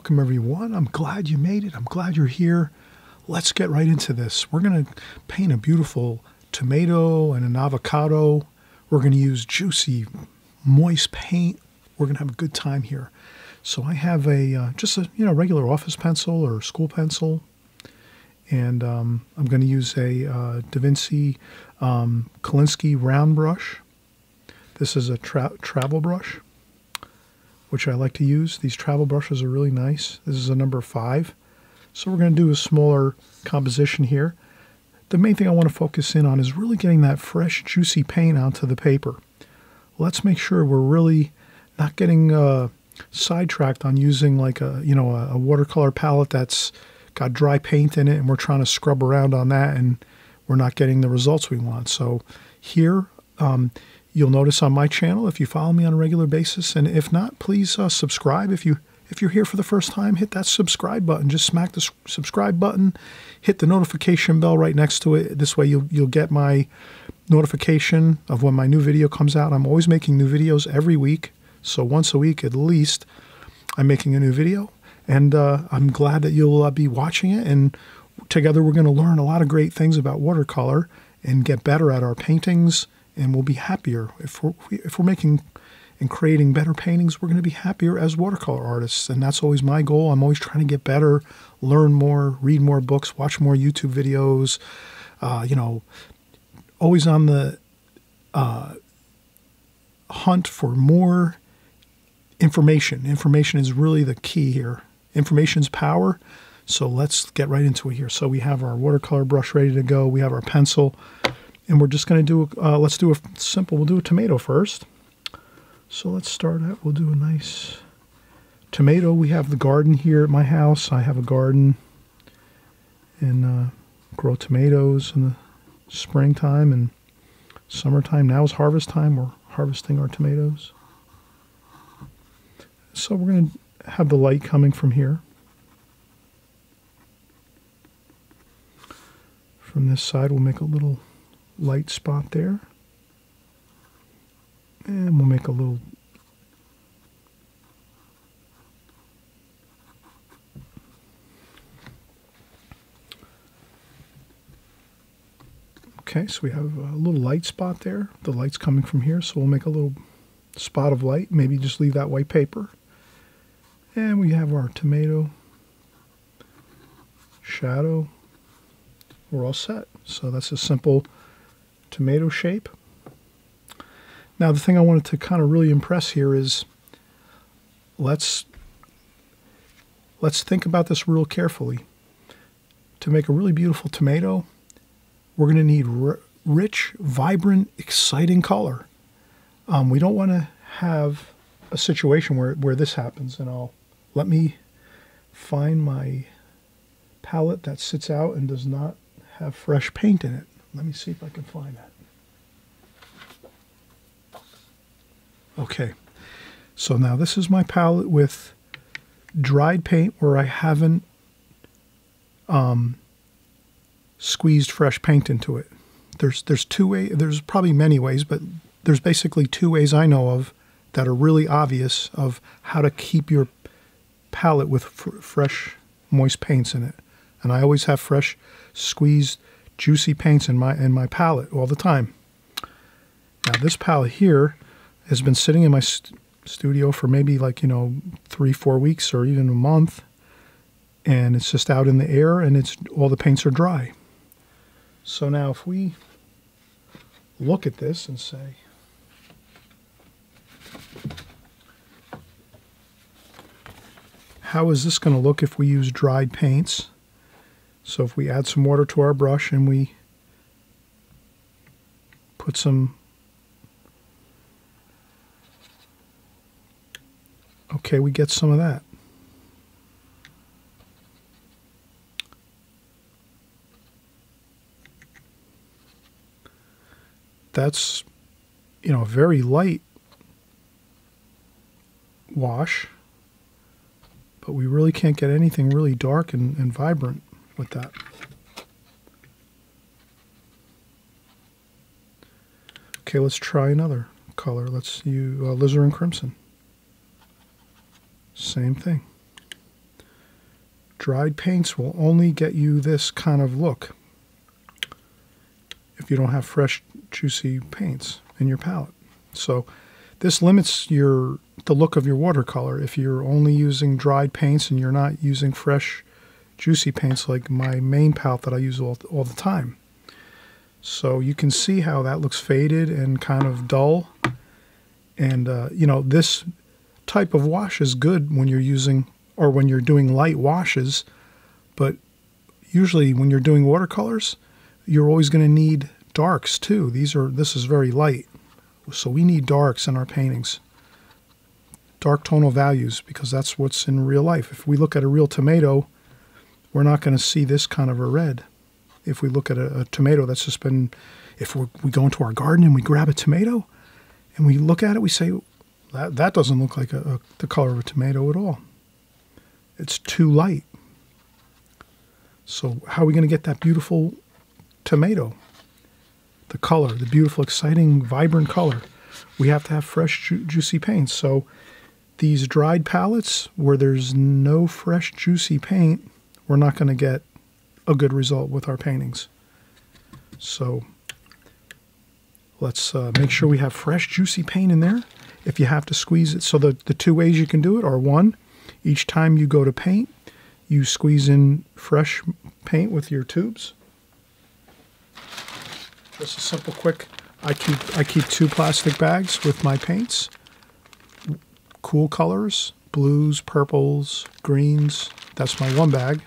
welcome everyone. I'm glad you made it. I'm glad you're here. Let's get right into this. We're going to paint a beautiful tomato and an avocado. We're going to use juicy, moist paint. We're going to have a good time here. So I have a uh, just a you know regular office pencil or school pencil, and um, I'm going to use a uh, Da Vinci um, Kolinsky round brush. This is a tra travel brush which I like to use. These travel brushes are really nice. This is a number five. So we're going to do a smaller composition here. The main thing I want to focus in on is really getting that fresh, juicy paint onto the paper. Let's make sure we're really not getting uh, sidetracked on using like a, you know, a, watercolor palette that's got dry paint in it and we're trying to scrub around on that and we're not getting the results we want. So here, um, You'll notice on my channel if you follow me on a regular basis, and if not, please uh, subscribe. If you if you're here for the first time, hit that subscribe button. Just smack the subscribe button, hit the notification bell right next to it. This way, you'll you'll get my notification of when my new video comes out. I'm always making new videos every week, so once a week at least, I'm making a new video, and uh, I'm glad that you'll uh, be watching it. And together, we're going to learn a lot of great things about watercolor and get better at our paintings and we'll be happier if we're if we're making and creating better paintings. We're going to be happier as watercolor artists, and that's always my goal. I'm always trying to get better, learn more, read more books, watch more YouTube videos. Uh, you know, always on the uh, hunt for more information. Information is really the key here. Information's power. So let's get right into it here. So we have our watercolor brush ready to go. We have our pencil. And we're just going to do, uh, let's do a simple, we'll do a tomato first. So let's start out, we'll do a nice tomato. We have the garden here at my house. I have a garden and uh, grow tomatoes in the springtime and summertime. Now is harvest time. We're harvesting our tomatoes. So we're going to have the light coming from here. From this side, we'll make a little light spot there. And we'll make a little Okay, so we have a little light spot there. The light's coming from here, so we'll make a little spot of light. Maybe just leave that white paper. And we have our tomato shadow. We're all set. So that's a simple tomato shape. Now the thing I wanted to kind of really impress here is let's let's think about this real carefully. To make a really beautiful tomato, we're going to need rich, vibrant, exciting color. Um, we don't want to have a situation where, where this happens. And I'll let me find my palette that sits out and does not have fresh paint in it. Let me see if I can find that. Okay, so now this is my palette with dried paint where I haven't um, squeezed fresh paint into it. There's there's two ways. There's probably many ways, but there's basically two ways I know of that are really obvious of how to keep your palette with fresh, moist paints in it. And I always have fresh, squeezed juicy paints in my in my palette all the time. Now this palette here has been sitting in my st studio for maybe like you know three four weeks or even a month, and it's just out in the air and it's all the paints are dry. So now if we look at this and say. How is this going to look if we use dried paints? So if we add some water to our brush and we put some okay we get some of that. That's you know a very light wash but we really can't get anything really dark and, and vibrant with that. Okay, let's try another color. Let's use uh, alizarin crimson. Same thing. dried paints will only get you this kind of look if you don't have fresh, juicy paints in your palette. So this limits your the look of your watercolor if you're only using dried paints and you're not using fresh, juicy paints like my main palette that I use all, all the time. So you can see how that looks faded and kind of dull. And, uh, you know, this type of wash is good when you're using or when you're doing light washes. But usually when you're doing watercolors, you're always going to need darks too. These are this is very light. So we need darks in our paintings. Dark tonal values because that's what's in real life. If we look at a real tomato, we're not going to see this kind of a red if we look at a, a tomato that's just been, if we go into our garden and we grab a tomato and we look at it, we say, that, that doesn't look like a, a, the color of a tomato at all. It's too light. So how are we going to get that beautiful tomato? The color, the beautiful, exciting, vibrant color. We have to have fresh, ju juicy paints. So these dried palettes where there's no fresh, juicy paint, we're not going to get a good result with our paintings. So let's uh, make sure we have fresh, juicy paint in there. If you have to squeeze it, so the, the two ways you can do it are one, each time you go to paint, you squeeze in fresh paint with your tubes. Just a simple, quick. I keep I keep two plastic bags with my paints. Cool colors, blues, purples, greens. That's my one bag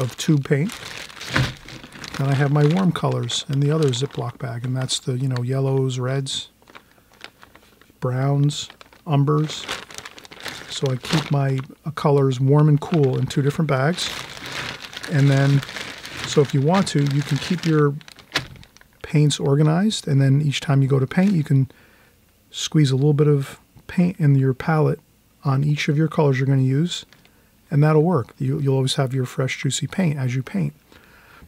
of tube paint. Then I have my warm colors in the other Ziploc bag, and that's the, you know, yellows, reds, browns, umbers. So I keep my uh, colors warm and cool in two different bags. And then, so if you want to, you can keep your paints organized, and then each time you go to paint, you can squeeze a little bit of paint in your palette on each of your colors you're going to use and that'll work. You, will always have your fresh, juicy paint as you paint.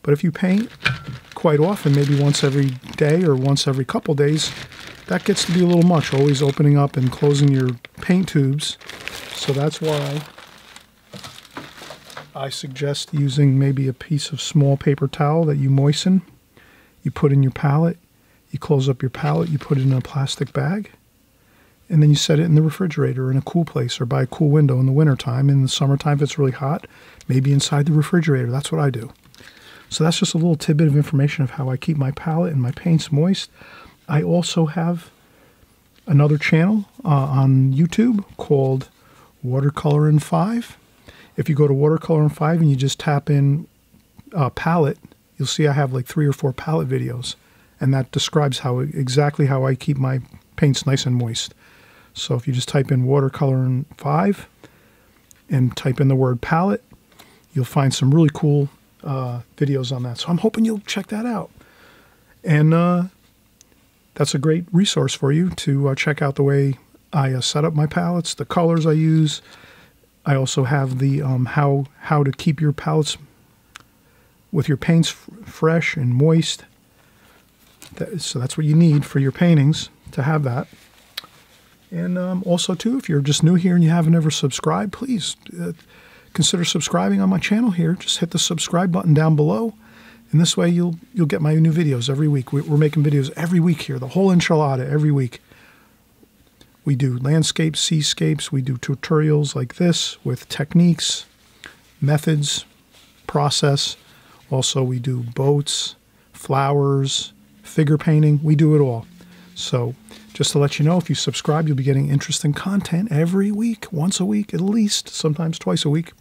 But if you paint quite often, maybe once every day or once every couple days, that gets to be a little much, always opening up and closing your paint tubes. So that's why I suggest using maybe a piece of small paper towel that you moisten. You put in your palette, you close up your palette, you put it in a plastic bag, and then you set it in the refrigerator in a cool place or by a cool window in the wintertime. In the summertime, if it's really hot, maybe inside the refrigerator. That's what I do. So that's just a little tidbit of information of how I keep my palette and my paints moist. I also have another channel uh, on YouTube called Watercolor in 5. If you go to Watercolor in 5 and you just tap in uh, palette, you'll see I have like three or four palette videos. And that describes how exactly how I keep my paints nice and moist. So if you just type in watercolor in 5 and type in the word palette, you'll find some really cool uh, videos on that. So I'm hoping you'll check that out. And uh, that's a great resource for you to uh, check out the way I uh, set up my palettes, the colors I use. I also have the um, how how to keep your palettes with your paints fresh and moist. That, so that's what you need for your paintings to have that. And um, also, too, if you're just new here and you haven't ever subscribed, please uh, consider subscribing on my channel here. Just hit the subscribe button down below. And this way you'll you'll get my new videos every week. We're making videos every week here, the whole enchilada every week. We do landscapes, seascapes. We do tutorials like this with techniques, methods, process. Also, we do boats, flowers, figure painting. We do it all. So just to let you know, if you subscribe, you'll be getting interesting content every week, once a week at least, sometimes twice a week.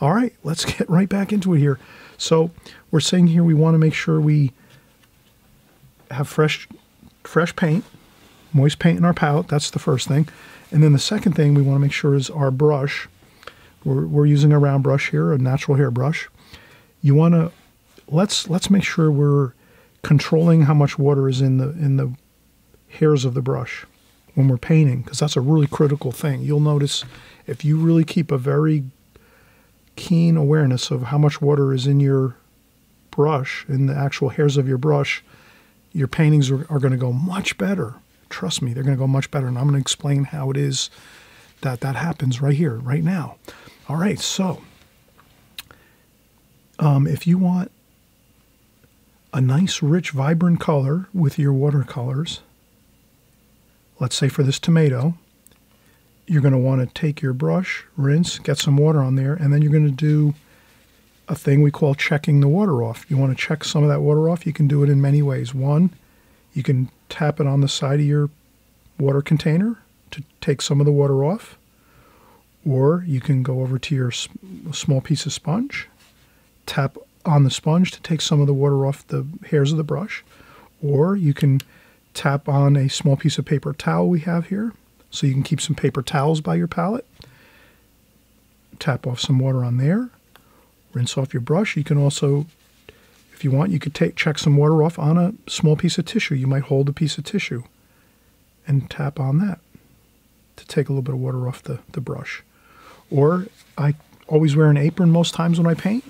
All right, let's get right back into it here. So we're saying here we want to make sure we have fresh, fresh paint, moist paint in our palette. That's the first thing. And then the second thing we want to make sure is our brush. We're, we're using a round brush here, a natural hair brush. You want to let's let's make sure we're controlling how much water is in the in the hairs of the brush when we're painting because that's a really critical thing. You'll notice if you really keep a very keen awareness of how much water is in your brush, in the actual hairs of your brush, your paintings are, are going to go much better. Trust me, they're going to go much better. And I'm going to explain how it is that that happens right here, right now. All right, so Um, if you want a nice, rich, vibrant color with your watercolors, let's say for this tomato, you're going to want to take your brush, rinse, get some water on there, and then you're going to do a thing we call checking the water off. You want to check some of that water off, you can do it in many ways. One, you can tap it on the side of your water container to take some of the water off, or you can go over to your small piece of sponge, tap on the sponge to take some of the water off the hairs of the brush, or you can tap on a small piece of paper towel we have here so you can keep some paper towels by your palette. Tap off some water on there, rinse off your brush. You can also, if you want, you could take check some water off on a small piece of tissue. You might hold a piece of tissue and tap on that to take a little bit of water off the, the brush. Or I always wear an apron most times when I paint.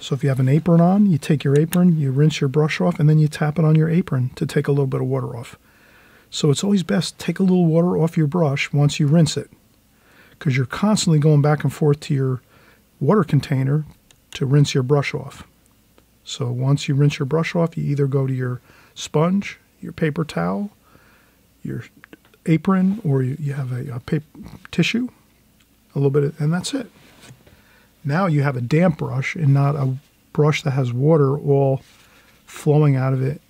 So if you have an apron on, you take your apron, you rinse your brush off, and then you tap it on your apron to take a little bit of water off. So it's always best take a little water off your brush once you rinse it because you're constantly going back and forth to your water container to rinse your brush off. So once you rinse your brush off, you either go to your sponge, your paper towel, your apron, or you, have a, a paper tissue, a little bit, of, and that's it. Now you have a damp brush and not a brush that has water all flowing out of it,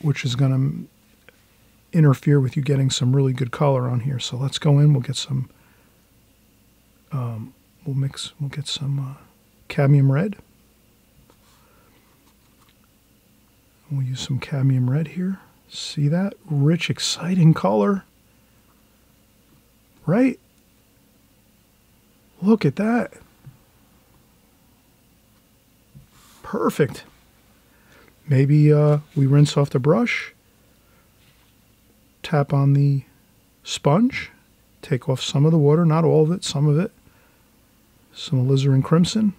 which is going to interfere with you getting some really good color on here. So let's go in. We'll get some. Um, we'll mix. We'll get some uh, cadmium red. We'll use some cadmium red here. See that rich, exciting color, right? Look at that. Perfect. Maybe uh, we rinse off the brush, tap on the sponge, take off some of the water, not all of it, some of it, some alizarin crimson.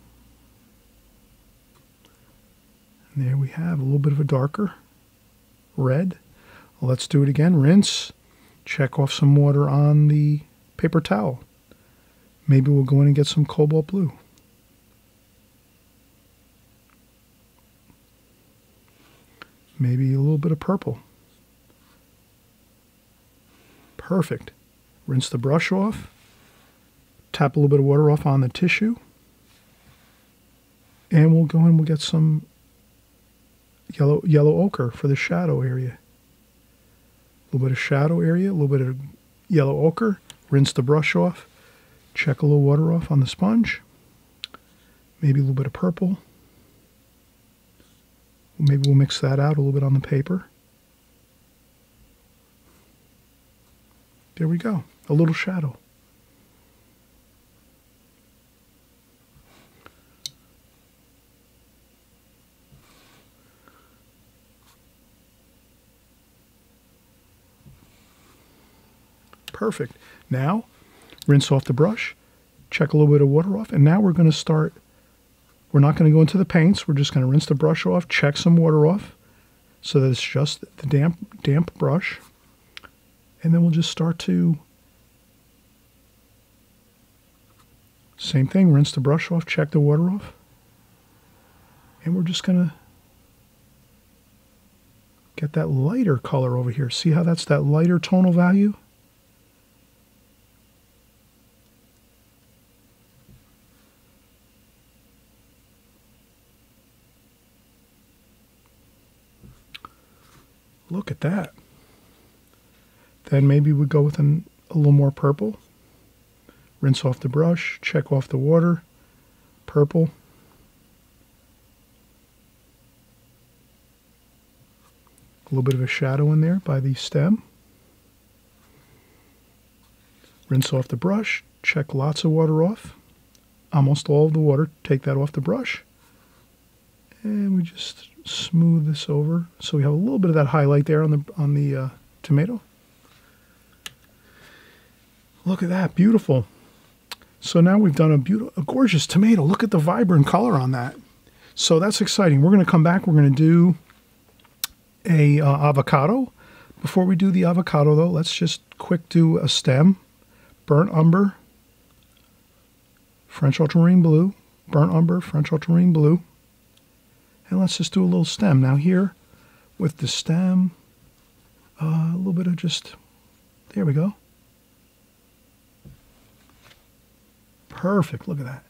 And there we have a little bit of a darker red. Let's do it again. Rinse, check off some water on the paper towel. Maybe we'll go in and get some cobalt blue. Maybe a little bit of purple. Perfect. Rinse the brush off. Tap a little bit of water off on the tissue. And we'll go in, we'll get some yellow yellow ochre for the shadow area. A little bit of shadow area, a little bit of yellow ochre. Rinse the brush off. Check a little water off on the sponge. Maybe a little bit of purple. Maybe we'll mix that out a little bit on the paper. There we go, a little shadow. Perfect. Now, rinse off the brush, check a little bit of water off, and now we're going to start we're not going to go into the paints. We're just going to rinse the brush off, check some water off so that it's just the damp, damp brush. And then we'll just start to, same thing, rinse the brush off, check the water off. And we're just going to get that lighter color over here. See how that's that lighter tonal value? That. Then maybe we go with an, a little more purple. Rinse off the brush, check off the water. Purple. A little bit of a shadow in there by the stem. Rinse off the brush, check lots of water off. Almost all of the water, take that off the brush. And we just smooth this over so we have a little bit of that highlight there on the on the uh, tomato. Look at that, beautiful. So now we've done a beautiful, a gorgeous tomato. Look at the vibrant color on that. So that's exciting. We're going to come back. We're going to do a uh, avocado. Before we do the avocado, though, let's just quick do a stem, burnt umber, French ultramarine blue, burnt umber, French ultramarine blue. And let's just do a little stem. Now here, with the stem, uh, a little bit of just, there we go. Perfect, look at that.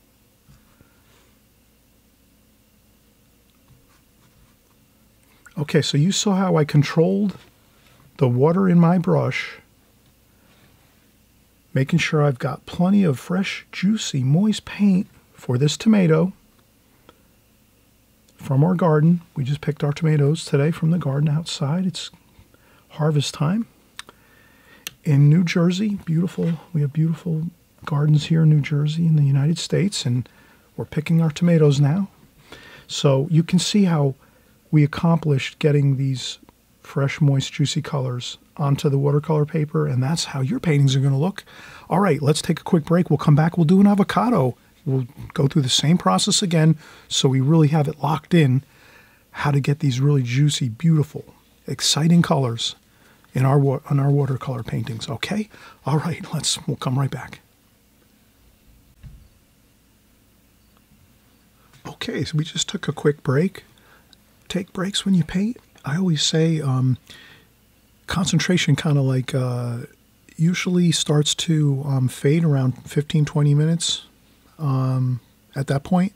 Okay, so you saw how I controlled the water in my brush, making sure I've got plenty of fresh, juicy, moist paint for this tomato from our garden. We just picked our tomatoes today from the garden outside. It's harvest time. In New Jersey, beautiful, we have beautiful gardens here in New Jersey in the United States, and we're picking our tomatoes now. So you can see how we accomplished getting these fresh, moist, juicy colors onto the watercolor paper, and that's how your paintings are going to look. All right, let's take a quick break. We'll come back. We'll do an avocado. We'll go through the same process again so we really have it locked in how to get these really juicy, beautiful, exciting colors in our on our watercolor paintings. Okay? All right, let's we'll come right back. Okay, so we just took a quick break take breaks when you paint. I always say um, concentration kind of like uh, usually starts to um, fade around 15, 20 minutes um, at that point.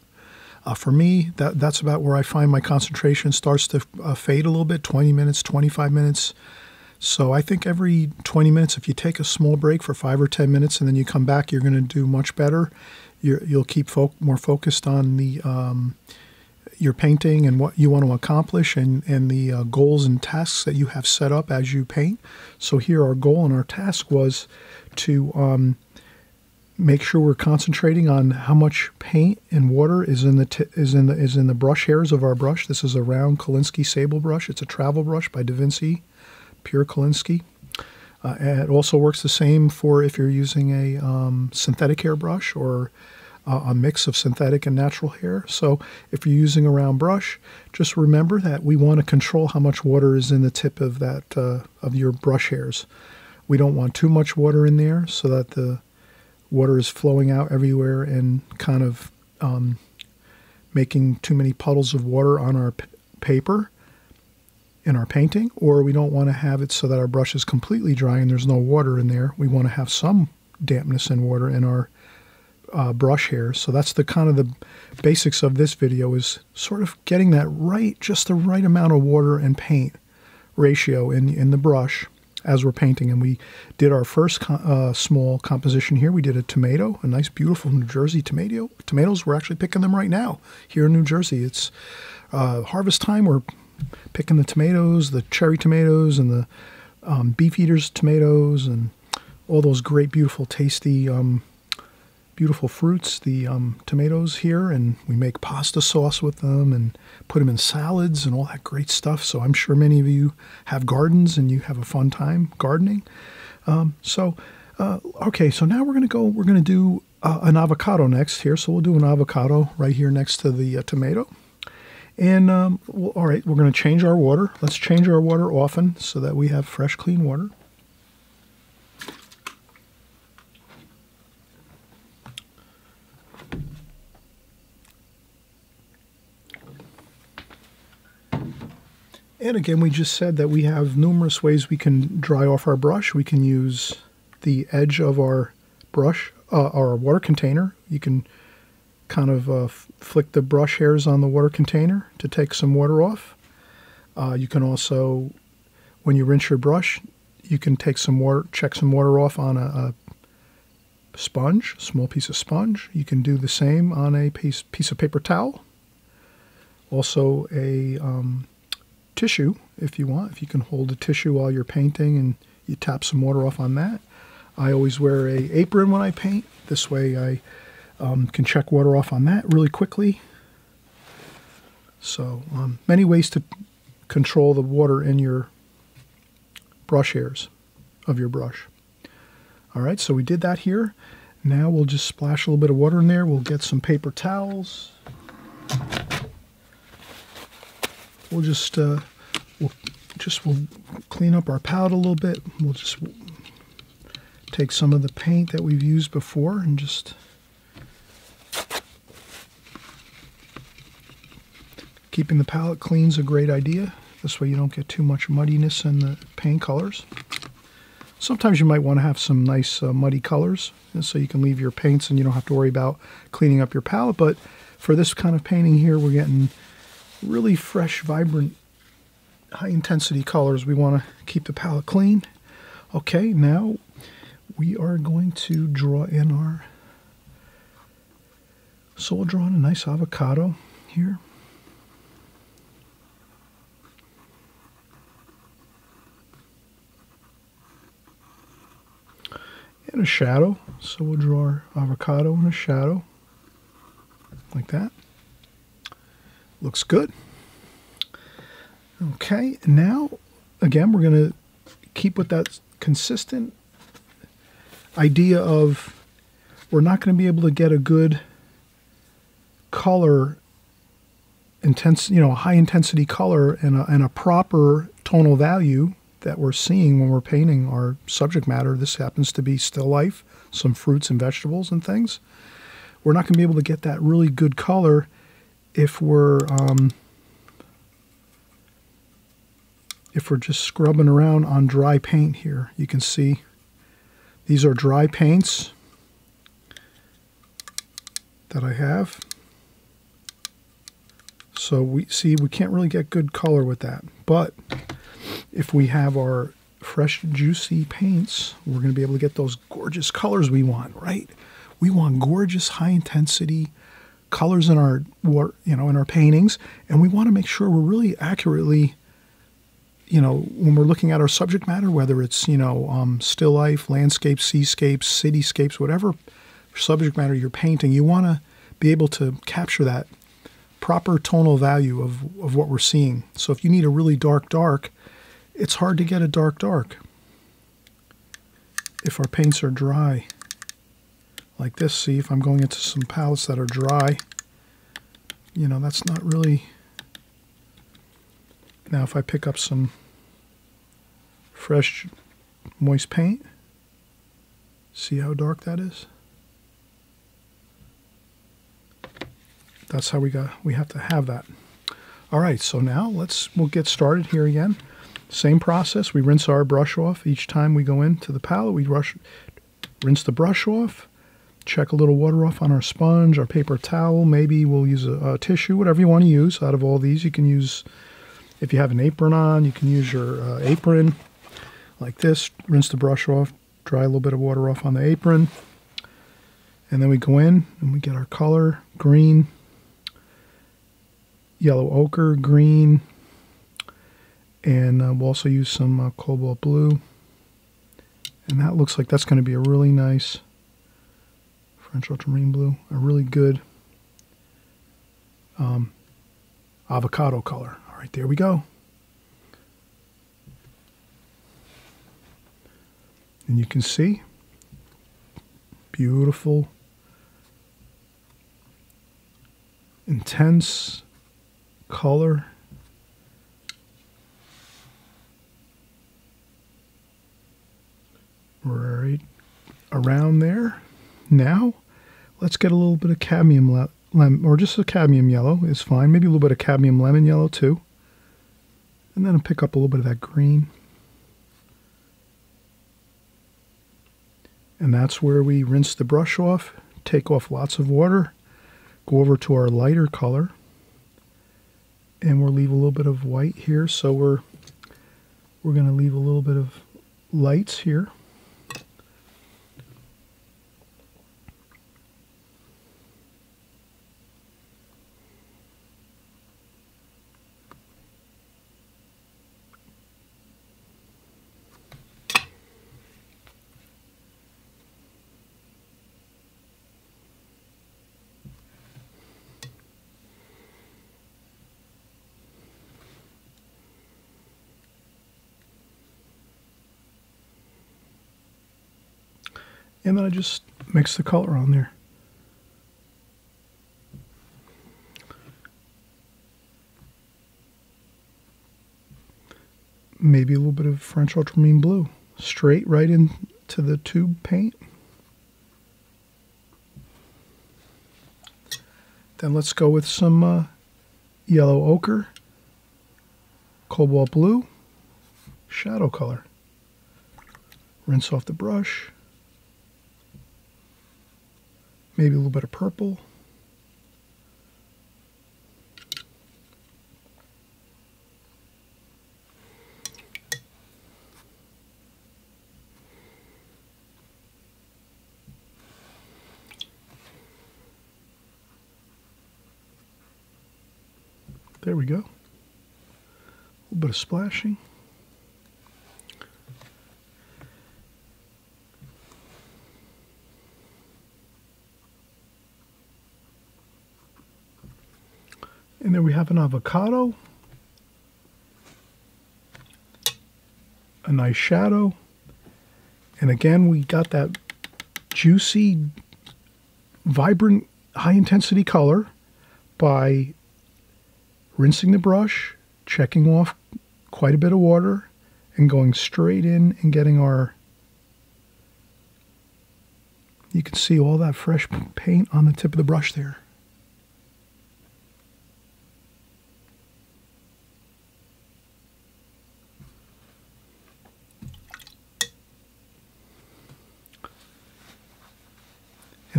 Uh, for me, that that's about where I find my concentration starts to uh, fade a little bit 20 minutes, 25 minutes. So I think every 20 minutes, if you take a small break for five or 10 minutes and then you come back, you're going to do much better. you will keep fo- more focused on the um, your painting and what you want to accomplish and, and the uh, goals and tasks that you have set up as you paint. So here our goal and our task was to um, make sure we're concentrating on how much paint and water is in the is in the is in the brush hairs of our brush. This is a round Kolinsky sable brush. It's a travel brush by Da Vinci, pure Kolinsky. Uh, it also works the same for if you're using a um, synthetic hair brush or uh, a mix of synthetic and natural hair. So if you're using a round brush, just remember that we want to control how much water is in the tip of that uh, of your brush hairs. We don't want too much water in there so that the water is flowing out everywhere and kind of um, making too many puddles of water on our paper in our painting, or we don't want to have it so that our brush is completely dry and there's no water in there. We want to have some dampness and water in our uh, brush here. So that's the kind of the basics of this video is sort of getting that right, just the right amount of water and paint ratio in, in the brush as we're painting. And we did our first uh, small composition here. We did a tomato, a nice, beautiful New Jersey tomato. Tomatoes, we're actually picking them right now here in New Jersey. It's uh, harvest time. We're picking the tomatoes, the cherry tomatoes, and the um, Beefeater's tomatoes, and all those great, beautiful, tasty um, beautiful fruits, the um, tomatoes here, and we make pasta sauce with them and put them in salads and all that great stuff. So I'm sure many of you have gardens and you have a fun time gardening. Um, so, uh, okay, so now we're going to go, we're going to do uh, an avocado next here. So we'll do an avocado right here next to the uh, tomato. And um, well, all right, we're going to change our water. Let's change our water often so that we have fresh, clean water. And again, we just said that we have numerous ways we can dry off our brush. We can use the edge of our brush, uh, our water container. You can kind of uh, flick the brush hairs on the water container to take some water off. Uh, you can also, when you rinse your brush, you can take some water, check some water off on a, a sponge, small piece of sponge. You can do the same on a piece, piece of paper towel. Also a um, tissue if you want. If you can hold a tissue while you're painting and you tap some water off on that. I always wear a apron when I paint. This way I um, can check water off on that really quickly. So um, many ways to control the water in your brush hairs of your brush. All right, so we did that here. Now we'll just splash a little bit of water in there. We'll get some paper towels we'll just uh, we'll just we'll clean up our palette a little bit. We'll just take some of the paint that we've used before and just Keeping the palette clean is a great idea. This way you don't get too much muddiness in the paint colors. Sometimes you might want to have some nice uh, muddy colors so you can leave your paints and you don't have to worry about cleaning up your palette. But for this kind of painting here, we're getting really fresh, vibrant, high intensity colors. We want to keep the palette clean. Okay, now we are going to draw in our, so we'll draw in a nice avocado here. and a shadow. So we'll draw our avocado and a shadow like that. Looks good. Okay, now again we're going to keep with that consistent idea of we're not going to be able to get a good color intense you know a high intensity color and a, and a proper tonal value that we're seeing when we're painting our subject matter. This happens to be still life, some fruits and vegetables and things. We're not going to be able to get that really good color if we're um, if we're just scrubbing around on dry paint here. You can see these are dry paints that I have. So we see we can't really get good color with that. But if we have our fresh, juicy paints, we're going to be able to get those gorgeous colors we want, right? We want gorgeous, high intensity colors in our, you know, in our paintings, and we want to make sure we're really accurately, you know, when we're looking at our subject matter, whether it's you know, um, still life, landscapes, seascapes, cityscapes, whatever subject matter you're painting, you want to be able to capture that proper tonal value of, of what we're seeing. So if you need a really dark dark, it's hard to get a dark dark if our paints are dry like this see if I'm going into some palettes that are dry you know that's not really now if I pick up some fresh moist paint see how dark that is that's how we got we have to have that all right so now let's we'll get started here again same process. We rinse our brush off each time we go into the palette. We rush, rinse the brush off, check a little water off on our sponge, our paper towel. Maybe we'll use a, a tissue, whatever you want to use. Out of all these, you can use, if you have an apron on, you can use your uh, apron like this. Rinse the brush off, dry a little bit of water off on the apron. And then we go in and we get our color, green, yellow ochre, green, and uh, we'll also use some uh, cobalt blue. And that looks like that's going to be a really nice French ultramarine blue, a really good um, avocado color. All right, there we go. And you can see beautiful, intense color right around there. Now, let's get a little bit of cadmium lemon, or just a cadmium yellow is fine. Maybe a little bit of cadmium lemon yellow too. And then I'll pick up a little bit of that green. And that's where we rinse the brush off, take off lots of water, go over to our lighter color, and we'll leave a little bit of white here. So we're we're going to leave a little bit of lights here. And then I just mix the color on there. Maybe a little bit of French ultramarine blue, straight right into the tube paint. Then let's go with some uh, yellow ochre, cobalt blue, shadow color. Rinse off the brush. Maybe a little bit of purple. There we go. A little bit of splashing. And then we have an avocado. A nice shadow. And again, we got that juicy, vibrant, high intensity color by rinsing the brush, checking off quite a bit of water, and going straight in and getting our. You can see all that fresh paint on the tip of the brush there.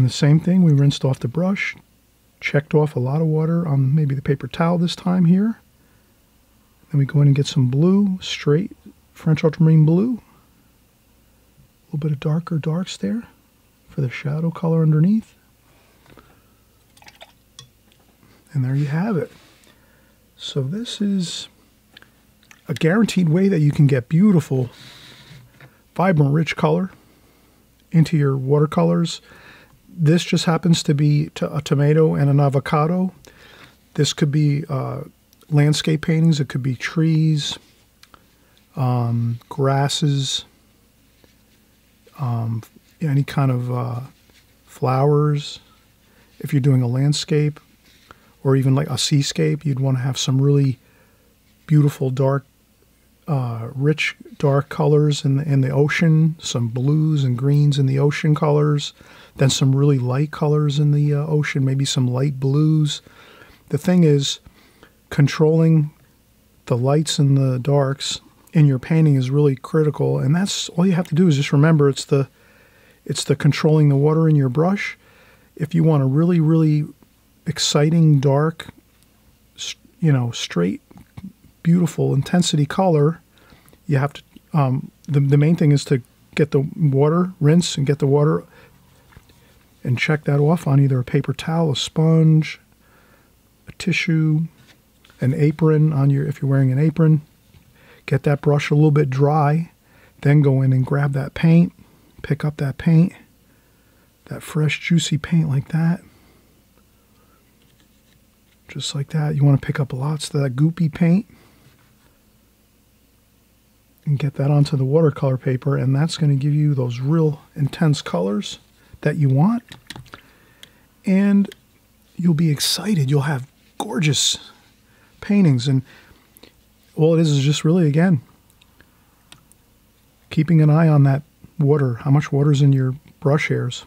The same thing, we rinsed off the brush, checked off a lot of water on maybe the paper towel this time here. Then we go in and get some blue, straight French ultramarine blue. A little bit of darker darks there for the shadow color underneath. And there you have it. So this is a guaranteed way that you can get beautiful, vibrant, rich color into your watercolors this just happens to be a tomato and an avocado. This could be uh, landscape paintings. It could be trees, um, grasses, um, any kind of uh, flowers. If you're doing a landscape or even like a seascape, you'd want to have some really beautiful dark uh, rich dark colors in the, in the ocean, some blues and greens in the ocean colors, then some really light colors in the uh, ocean, maybe some light blues. The thing is, controlling the lights and the darks in your painting is really critical, and that's all you have to do is just remember it's the it's the controlling the water in your brush. If you want a really really exciting dark, you know, straight beautiful intensity color, you have to, um, the, the main thing is to get the water, rinse and get the water and check that off on either a paper towel, a sponge, a tissue, an apron on your, if you're wearing an apron. Get that brush a little bit dry, then go in and grab that paint, pick up that paint, that fresh juicy paint like that. Just like that. You want to pick up lots of that goopy paint and get that onto the watercolor paper and that's going to give you those real intense colors that you want. And you'll be excited. You'll have gorgeous paintings. And all it is is just really again keeping an eye on that water how much water's in your brush hairs.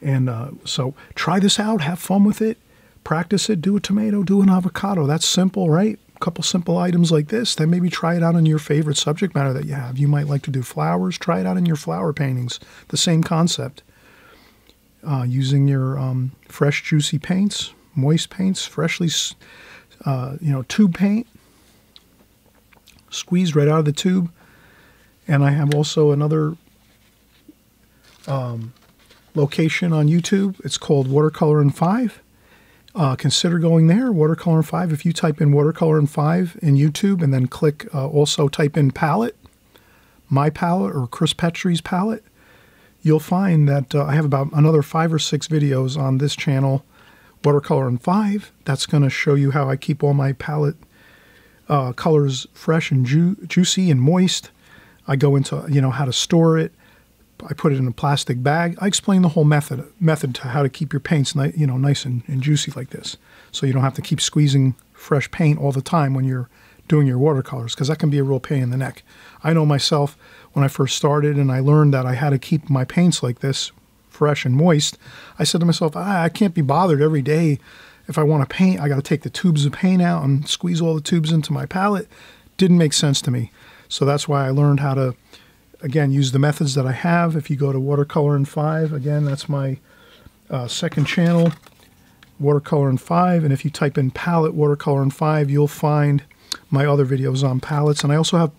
And uh, so try this out have fun with it practice it do a tomato do an avocado. That's simple right couple simple items like this, then maybe try it out on your favorite subject matter that you have. You might like to do flowers, try it out in your flower paintings. The same concept. Uh, using your um, fresh, juicy paints, moist paints, freshly, uh, you know, tube paint, squeezed right out of the tube. And I have also another um, location on YouTube. It's called Watercolor in 5 uh, consider going there, Watercolor in 5. If you type in Watercolor in 5 in YouTube and then click uh, also type in palette, my palette or Chris Petri's palette, you'll find that uh, I have about another five or six videos on this channel, Watercolor in 5. That's going to show you how I keep all my palette uh, colors fresh and ju juicy and moist. I go into, you know, how to store it, I put it in a plastic bag. I explain the whole method method to how to keep your paints you know nice and, and juicy like this, so you don't have to keep squeezing fresh paint all the time when you're doing your watercolors because that can be a real pain in the neck. I know myself when I first started and I learned that I had to keep my paints like this fresh and moist. I said to myself, ah, I can't be bothered every day if I want to paint, I got to take the tubes of paint out and squeeze all the tubes into my palette. Didn't make sense to me. So that's why I learned how to, again, use the methods that I have. If you go to Watercolor in 5, again, that's my uh, second channel, Watercolor in 5. And if you type in palette Watercolor in 5, you'll find my other videos on palettes. And I also have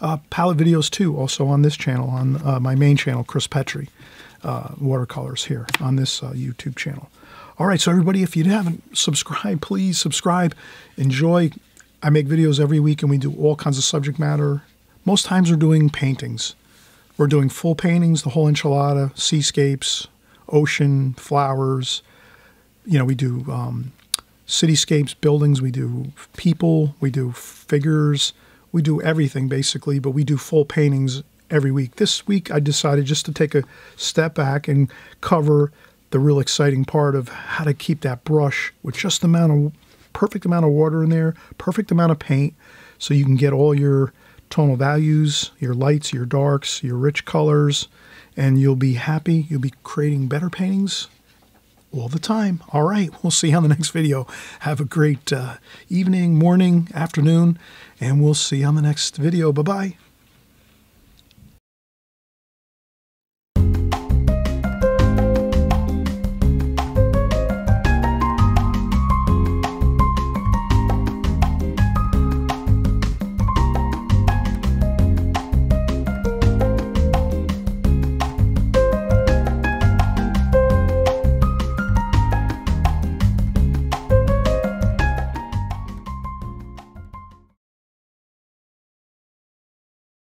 uh, palette videos too, also on this channel, on uh, my main channel, Chris Petri, uh, watercolors here on this uh, YouTube channel. All right, so everybody, if you haven't subscribed, please subscribe. Enjoy. I make videos every week and we do all kinds of subject matter. Most times we're doing paintings. We're doing full paintings, the whole enchilada, seascapes, ocean, flowers. You know, we do um, cityscapes, buildings, we do people, we do figures, we do everything basically, but we do full paintings every week. This week I decided just to take a step back and cover the real exciting part of how to keep that brush with just the amount of perfect amount of water in there, perfect amount of paint, so you can get all your tonal values, your lights, your darks, your rich colors, and you'll be happy. You'll be creating better paintings all the time. All right, we'll see you on the next video. Have a great uh, evening, morning, afternoon, and we'll see you on the next video. Bye bye.